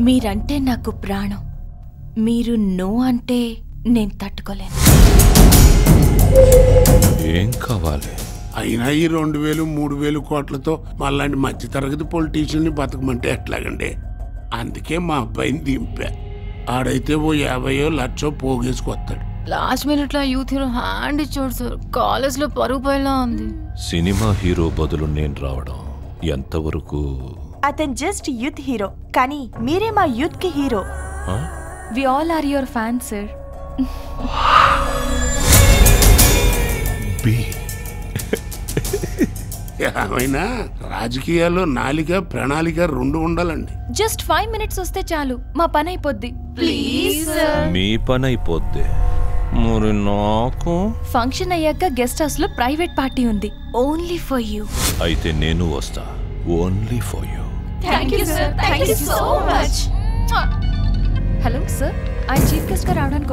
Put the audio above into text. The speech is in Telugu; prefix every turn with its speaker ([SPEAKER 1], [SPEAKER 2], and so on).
[SPEAKER 1] మీరంటే నాకు ప్రాణం. మీరు నో అంటే నేను తట్టుకోలేను.
[SPEAKER 2] ఏం కావాలి?
[SPEAKER 3] అయినా ఈ రెండు వేలు మూడు వేలు కోట్లతో మళ్ళాంటి మధ్యతరగతి పొలిటీషియన్ని బతకమంటే ఎట్లాగండి? అందుకే మా అబ్బాయిని దింపా. ఆడైతే ఓ యాభయో లక్షో పోగేసుకొస్తాడు.
[SPEAKER 4] లాస్ట్ మినిట్లో యూత్ హీరో హ్యాండ్ ఇచ్చాడు సార్. కాలేజ్లో పరుగు ఉంది.
[SPEAKER 2] సినిమా హీరో బదులు నేను రావడం ఎంతవరకు
[SPEAKER 5] అతను జస్ట్ యూత్ హీరో కానీ మీరే మా యూత్కి hero?
[SPEAKER 1] We all are your fans sir
[SPEAKER 2] B.
[SPEAKER 3] ఏమైనా? రాజకీయాల్లో నాలిక ప్రణాళిక రెండు ఉండాలండి.
[SPEAKER 1] జస్ట్ ఫైవ్ మినిట్స్ వస్తే చాలు. మా పని అయిపోద్ది
[SPEAKER 4] ప్లీజ్
[SPEAKER 2] మీ పని అయిపోద్ది మరి నాకు?
[SPEAKER 1] ఫంక్షన్ అయ్యాక గెస్ట్ హౌస్లో ప్రైవేట్ పార్టీ ఉంది. ఓన్లీ ఫర్ యూ
[SPEAKER 2] అయితే నేను వస్తా. Only for you
[SPEAKER 4] thank you sir thank you so
[SPEAKER 1] much hello sir आज चीफ गेस्ट का रावण